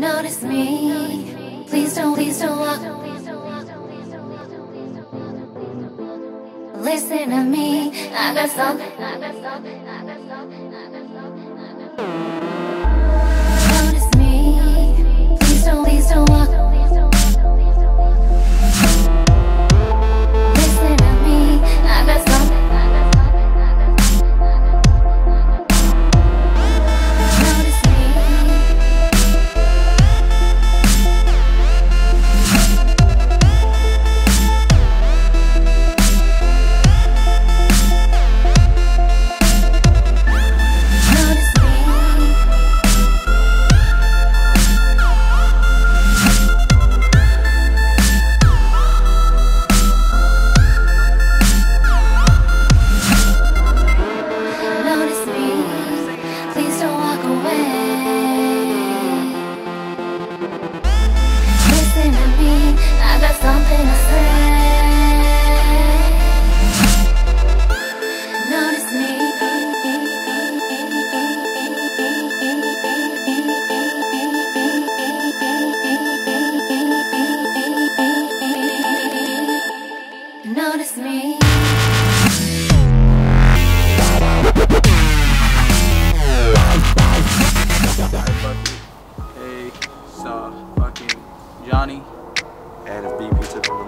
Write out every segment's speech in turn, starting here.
Notice me. Please don't, please don't walk. Listen to me. I got something.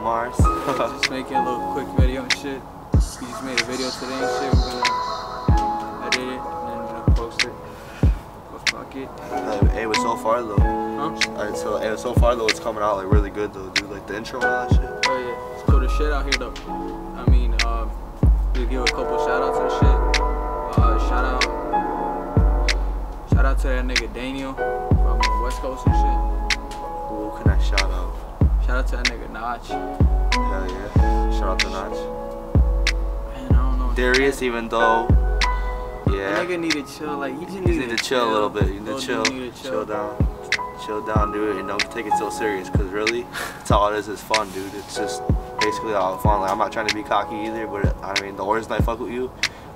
Mars. Just making a little quick video and shit. We just made a video today and shit. We're gonna edit it and then we're gonna post it. But fuck it. Uh, hey, but so far though, Huh? uh, so, hey, so far though, it's coming out like really good though, dude. Like the intro and all that shit. Oh yeah. So the shit out here though. I mean, uh, we give a couple shout outs and shit. Uh, shout out. Shout out to that nigga Daniel from uh, West Coast and shit. Who can I shout out? Shout out to that nigga Notch. Hell yeah. Shout out to Notch. Man, I don't know. Darius, even though, That yeah, nigga need to chill. Like he just you need to chill a little bit. You need to chill, need to chill down, chill down, dude, and don't take it so serious. Cause really, it's all it is is fun, dude. It's just basically all fun. Like I'm not trying to be cocky either, but I mean the reason I fuck with you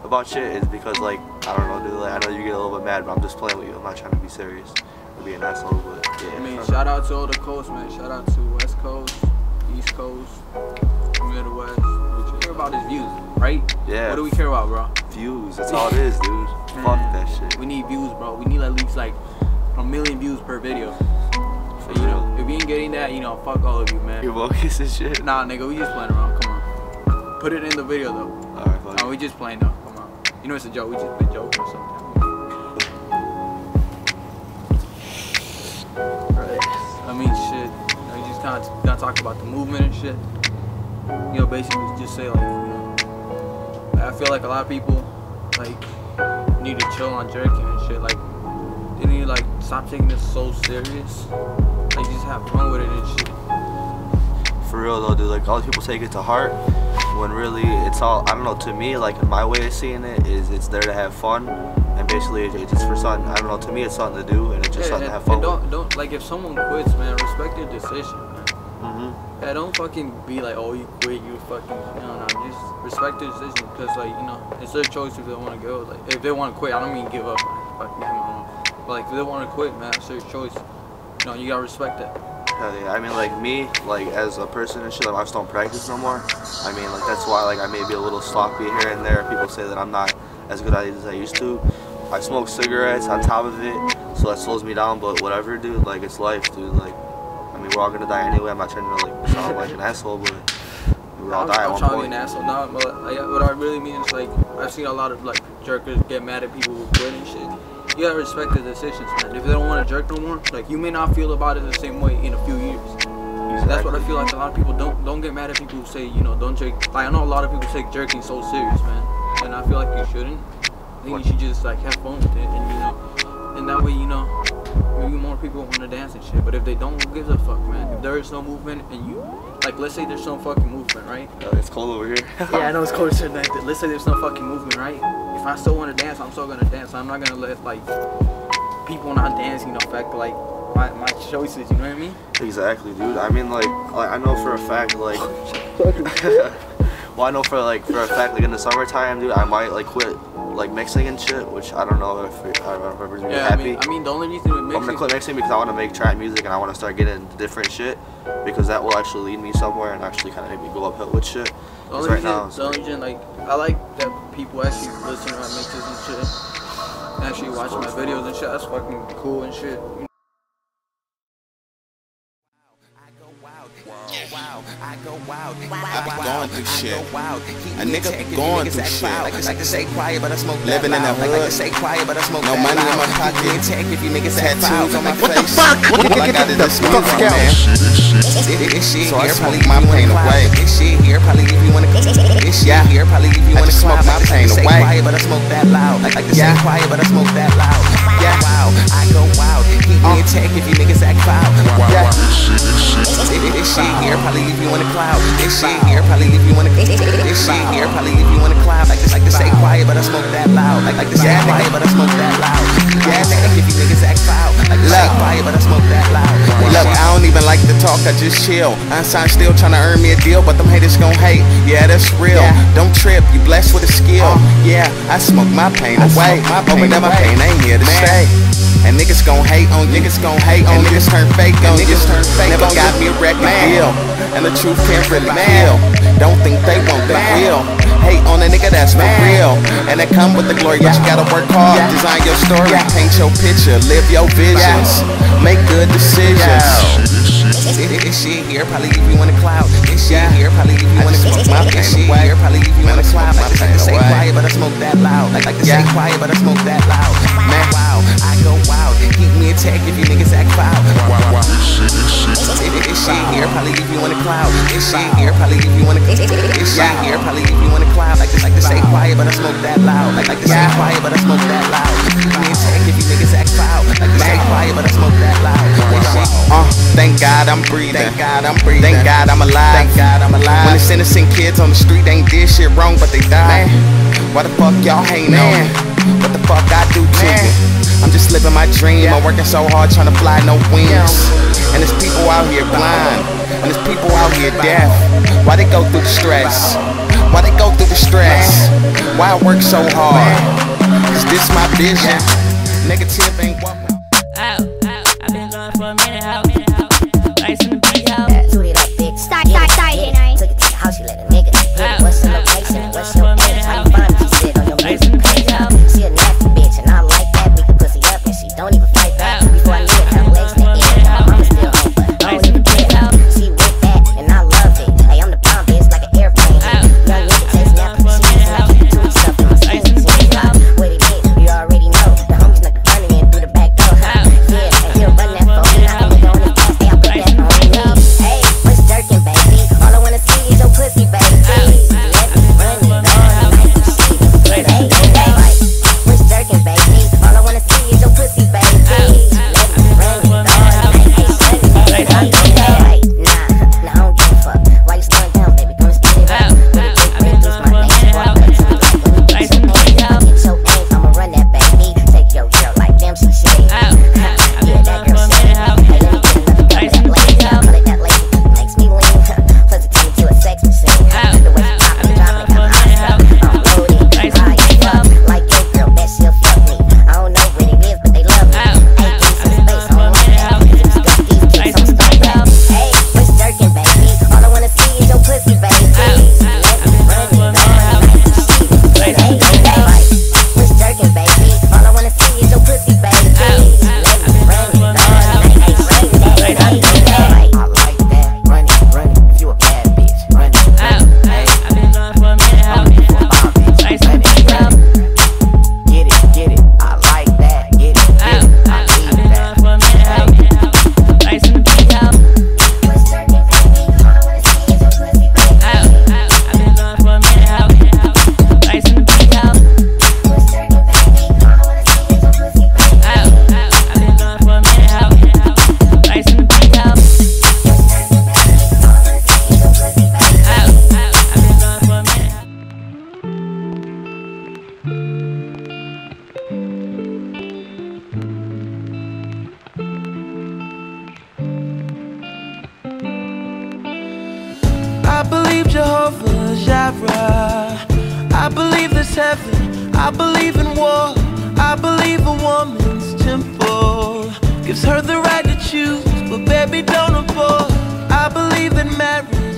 about shit is because like I don't know, dude. Like I know you get a little bit mad, but I'm just playing with you. I'm not trying to be serious or be an asshole, but yeah. I mean, shout out to all the coasts, man. Shout out to West Coast, East Coast, Midwest. What you care about is views, right? Yeah. What do we care about, bro? Views. That's all it is, dude. Fuck that shit. We need views, bro. We need at least like a million views per video. So, you know, if we ain't getting that, you know, fuck all of you, man. You're vocus and shit. Nah, nigga, we just playing around. Come on. Put it in the video, though. Alright, fuck. Nah, we just playing, though. Come on. You know, it's a joke. We just been joking or something. I mean, shit. You know, you just kind of gotta talk about the movement and shit. You know, basically just say like, you know, I feel like a lot of people like need to chill on jerking and shit. Like, they need like stop taking this so serious. Like, just have fun with it and shit. For real though, dude, like all people take it to heart when really it's all I don't know, to me, like my way of seeing it is it's there to have fun and basically it's it's just for something I don't know, to me it's something to do and it's just something to have fun and don't, don't like if someone quits, man, respect their decision, man. Mm-hmm. Yeah, don't fucking be like, oh, you quit, you fucking, no, no, just respect their decision, because, like, you know, it's their choice if they want to go. Like, if they want to quit, I don't mean give up, like, fucking, come on. But, like, if they want to quit, man, it's their choice. You know, you gotta respect that. Hell yeah. I mean like me, like as a person and shit, like I just don't practice no more. I mean like that's why like I may be a little sloppy here and there. People say that I'm not as good at it as I used to. I smoke cigarettes on top of it, so that slows me down, but whatever dude, like it's life, dude. Like I mean we're all gonna die anyway. I'm not trying to like sound like an asshole, but we all I'm, die I'm one trying to be point. an asshole now, but uh, like, what I really mean is, like, I've seen a lot of, like, jerkers get mad at people who quit and shit. You gotta respect their decisions, man. If they don't want to jerk no more, like, you may not feel about it the same way in a few years. So that's what I feel like a lot of people don't don't get mad at people who say, you know, don't jerk. Like I know a lot of people take jerking so serious, man, and I feel like you shouldn't. I think you should just like have fun with it, and you know, and that way, you know, maybe more people want to dance and shit. But if they don't, who gives a fuck, man? If there is no movement, and you, like, let's say there's no fucking movement, right? Uh, it's cold over here. Yeah, I know it's cold shit like that. Let's say there's no fucking movement, right? If I still want to dance, I'm still gonna dance. I'm not gonna let like people not dancing affect like my, my choices. You know what I mean? Exactly, dude. I mean, like, like I know for a fact, like, Well, I know for like for a fact, like in the summertime, dude, I might like quit like mixing and shit, which I don't know if it, I don't know if everybody's gonna be Yeah, I happy. mean, I mean, the only reason we I'm gonna it, quit mixing because I want to make trap music and I want to start getting different shit because that will actually lead me somewhere and actually kind of make me go uphill with shit. the 'Cause only right reason, now, it's the only reason, like, I like that people actually listen to my mixes and shit, and actually watch my videos and shit. That's fucking cool and shit. I go wild. I be going through shit. I go wild. A nigga be going through shit. Like, like to say quiet, but I smoke Living in the loud. Like, like hood. to say quiet, but I smoke No money in my pocket. Intact if you niggas act foul. Tattoos on my What the fuck? All I got is this Fuck music, out. man. This this shit I here smoke probably my pain in a cloud. away. This shit here probably leave you in a This shit Yeah. here probably leave you I in a just smoke my pain away. quiet, but I smoke that loud. Like like to say Yeah. quiet, but I smoke that loud. Yeah, wow. I go wild. Keep Uh. me intact if you niggas act foul. Yeah. This, this, this shit here probably leave you in a cloud. This shit here probably leave you in a This shit here probably leave you in a cloud. Like to, like to say quiet, but I smoke that loud. Like like to say quiet, but I smoke that loud. Yeah, nigga, if you niggas act foul. Like say Look. quiet, but I smoke that I just chill. Unsigned still trying to earn me a deal, but them haters gon' hate. Yeah, that's real. Don't trip, you blessed with a skill. Uh. Yeah, I smoke my pain I away. my pain that my away. pain ain't here to Man. stay. And niggas gon' hate on you. Niggas gon' hate on niggas turn fake on niggas you. turn fake Never got you. me a record Man. deal. And the truth can't really Man. feel. Don't think they want Man. real. Hate on a nigga that's for real. And that come with the glory, but you gotta work hard. Yeah. Design your story, Yeah. paint your picture, live your visions. Make good decisions. This, this, shit here probably leave you in a cloud. This shit here probably leave you in a just smoke my This shit here probably leave you in I cloud. Like, to say quiet, but I smoke that loud. Like like to say quiet, but I smoke that loud. Man, wow, I go wild. Keep me intact if you niggas act foul. This, this, this shit here probably leave you in a cloud. This shit here probably leave you in a This shit here probably leave you in a cloud. Like to, like to say quiet, but I smoke that loud. Like like to say quiet, but I smoke that loud. Keep me intact if I'm breathing. Thank God I'm breathing. Thank God I'm alive. Thank God I'm alive. When it's innocent kids on the street, they ain't did shit wrong, but they died. Why the fuck y'all hating on Man. me? What the fuck I do to Man. you? I'm just living my dream. Yeah. I'm working so hard trying to fly no wings. Yeah. And there's people out here blind. And there's people out here deaf. Why they go through the stress? Why they go through the stress? Why I work so hard? Cause this my vision. Negative ain't what Jehovah Jireh. I believe there's heaven. I believe in war. I believe a woman's temple gives her the right to choose, but baby, don't abort. I believe in marriage.